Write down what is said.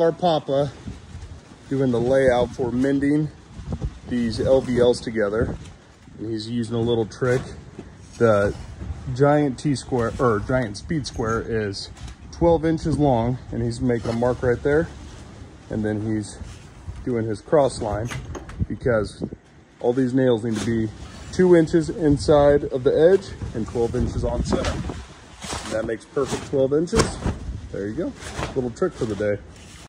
our papa doing the layout for mending these LVLs together. And he's using a little trick. The giant T-square, or giant speed square is 12 inches long and he's making a mark right there. And then he's doing his cross line because all these nails need to be two inches inside of the edge and 12 inches on center. And that makes perfect 12 inches. There you go. Little trick for the day.